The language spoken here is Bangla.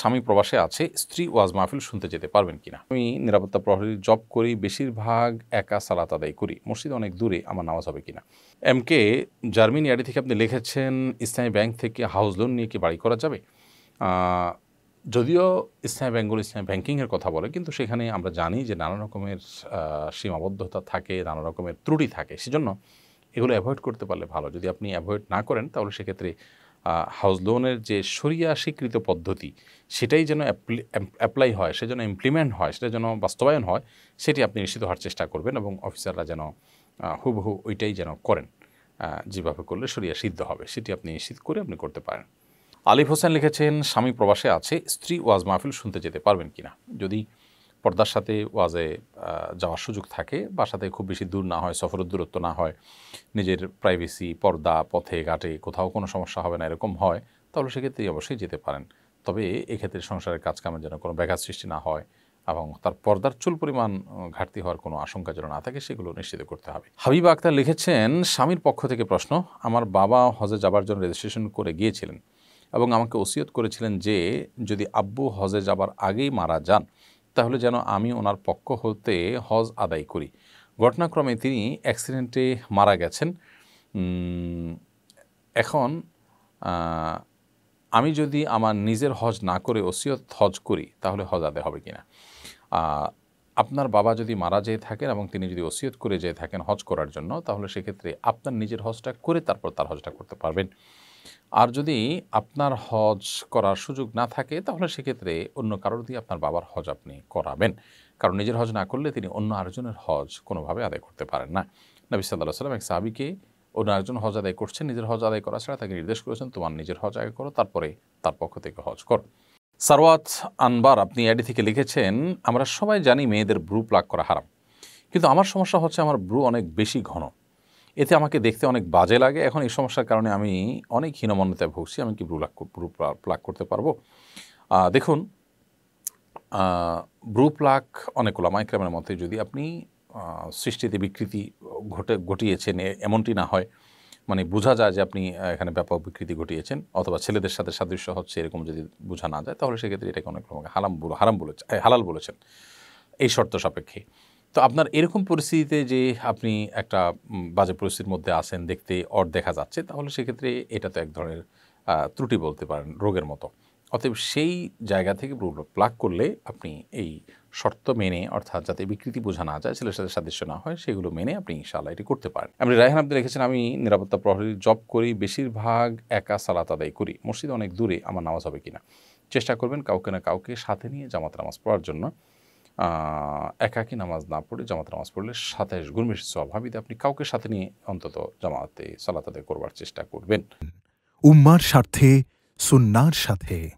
স্বামী প্রবাসে আছে, স্ত্রী ওয়াজ মাহফিল শুনতে যেতে পারবেন কিনা? আমি নিরাপত্তা প্রহরীর জব করি, বেশিরভাগ একা সালাত আদায় করি। মসজিদ অনেক দূরে, আমার নামাজ হবে কিনা? এম কে, জার্মানি আড়ি থেকে আপনি লিখেছেন, ইসলামী ব্যাংক থেকে হাউস লোন নিয়ে কি বাড়ি করা যাবে? যদিও ইসলামী ব্যাংকগুলো ইসলামী ব্যাংকিংয়ের কথা বলে, কিন্তু সেখানে আমরা জানি যে নানা রকমের সীমাবদ্ধতা থাকে, নানা রকমের ত্রুটি থাকে। সেজন্য এগুলো অ্যাভয়েড করতে পারলে ভালো। যদি আপনি অ্যাভয়েড না করেন, তাহলে সেক্ষেত্রে হাউস লোনের যে সরিয়া স্বীকৃত পদ্ধতি, সেটাই যেন অ্যাপ্লাই হয়, সে যেন ইমপ্লিমেন্ট হয়, সেটা যেন বাস্তবায়ন হয়, সেটি আপনি নিশ্চিত হওয়ার চেষ্টা করবেন এবং অফিসাররা যেন হুবহু ওইটাই যেন করেন যেভাবে করলে সরিয়া সিদ্ধ হবে, সেটি আপনি নিশ্চিত করে আপনি করতে পারেন। আলিফ হোসেন লিখেছেন, স্বামী প্রবাসে আছে, স্ত্রী ওয়াজ মাহফিল শুনতে যেতে পারবেন কিনা? যদি পর্দার সাথে ওয়াজে যাওয়ার সুযোগ থাকে। বাসাতে খুব বেশি দূর না হয়, সফরের দূরত্ব না হয়। নিজের প্রাইভেসি পর্দা, পথে, ঘাটে কোথাও কোনো সমস্যা হবে না, এরকম হয়, তাহলে সেক্ষেত্রে অবশ্যই যেতে পারেন। তবে এক্ষেত্রে সংসারের কাজকামের যেন কোনো ব্যাঘাত সৃষ্টি না হয় এবং তার পর্দার চুল পরিমাণ ঘাটতি হওয়ার কোনো আশঙ্কা যেন না থাকে, সেগুলো নিশ্চিত করতে হবে। হাবিবা আক্তার লিখেছেন, স্বামীর পক্ষ থেকে প্রশ্ন, আমার বাবা হজে যাবার জন্য রেজিস্ট্রেশন করে গিয়েছিলেন এবং আমাকে ওসিয়ত করেছিলেন যে, যদি আব্বু হজে যাবার আগেই মারা যান তাহলে যেন আমি ওনার পক্ষ হতে হজ আদায় করি। ঘটনাক্রমে তিনি অ্যাক্সিডেন্টে মারা গেছেন। এখন আমি যদি আমার নিজের হজ না করে ওসিয়ত হজ করি তাহলে হজ আদায় হবে কিনা? আহ, আপনার বাবা যদি মারা যেয়ে থাকেন এবং তিনি যদি ওসিয়ত করে যেয়ে থাকেন হজ করার জন্য তাহলে সেক্ষেত্রে আপনার নিজের হজটা করে তারপর তার হজটা করতে পারবেন। আর যদি আপনার হজ করার সুযোগ না থাকে, তাহলে সেক্ষেত্রে অন্য কারোর দিয়ে আপনার বাবার হজ আপনি করাবেন। কারণ নিজের হজ না করলে তিনি অন্য আরেকজনের হজ কোনোভাবে আদায় করতে পারেন না। নবী সাল্লাহ সাল্লাম এক সাহাবিকে অন্য আরেকজন হজ আদায় করছেন, নিজের হজ আদায় করা ছাড়া তাকে নির্দেশ করেছেন, তোমার নিজের হজ আদায় করো, তারপরে তার পক্ষ থেকে হজ করো। সারওয়াত আনবার আপনি অ্যাডি থেকে লিখেছেন, আমরা সবাই জানি মেয়েদের ব্রু প্লাগ করা হারাম। কিন্তু আমার সমস্যা হচ্ছে আমার ব্রু অনেক বেশি ঘন। এতে আমাকে দেখতে অনেক বাজে লাগে। এখন এই সমস্যার কারণে আমি অনেক হীনমন্যতায় ভুগছি। আমি কি ব্রু প্লাক করতে পারব? দেখুন ব্রু প্লাক অনেক ওলামাইক্রামের মধ্যে যদি আপনি সৃষ্টিতে বিকৃতি ঘটে, ঘটিয়েছেন এমনটি না হয় মানে বোঝা যায় যে আপনি এখানে ব্যাপক বিকৃতি ঘটিয়েছেন, অথবা ছেলেদের সাথে সাদৃশ্য হচ্ছে, এরকম যদি বোঝা না যায়, তাহলে সেক্ষেত্রে এটাকে অনেক হারাম হারাম বলেছে হালাল বলেছেন। এই শর্ত সাপেক্ষে। তো আপনার এরকম পরিস্থিতিতে যে আপনি একটা বাজে পরিস্থিতির মধ্যে আছেন দেখতে অর দেখা যাচ্ছে, তাহলে সেক্ষেত্রে এটা তো এক ধরনের ত্রুটি বলতে পারেন রোগের মতো। অতএব সেই জায়গা থেকে প্লাক করলে আপনি এই শর্ত মেনে, অর্থাৎ যাতে বিকৃতি বোঝা না যায়, ছেলের সাথে সাদৃশ্য না হয়, সেগুলো মেনে আপনি ইনশাআল্লাহ এটি করতে পারেন। আপনি রায়হান আপনি লিখেছেন আমি নিরাপত্তা প্রহরীর জব করি, বেশিরভাগ একা সালাত আদায় করি। মসজিদ অনেক দূরে, আমার নামাজ হবে কিনা? চেষ্টা করবেন কাউকে না কাউকে সাথে নিয়ে জামাত নামাজ পড়ার জন্য। একাকী নামাজ না পড়ে জামাত নামাজ পড়লে সাতাইশ গুণ বেশি স্বভাবিত আপনি কাউকে সাথে নিয়ে অন্তত জামাতে সালাতাতে করবার চেষ্টা করবেন। উম্মার স্বার্থে, সুন্নার সাথে।